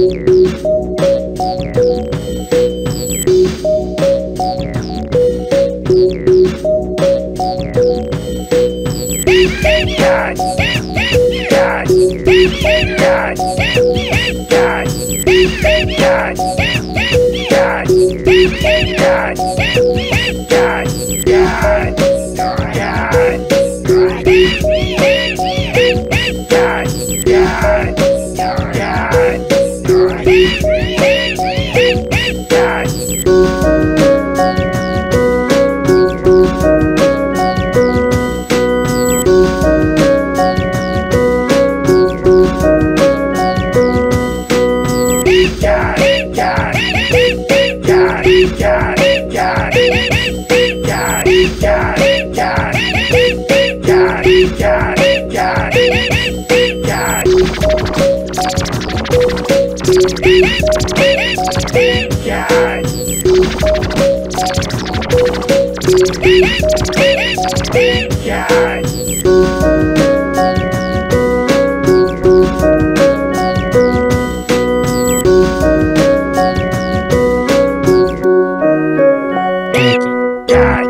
Yeah. Yeah. Yeah.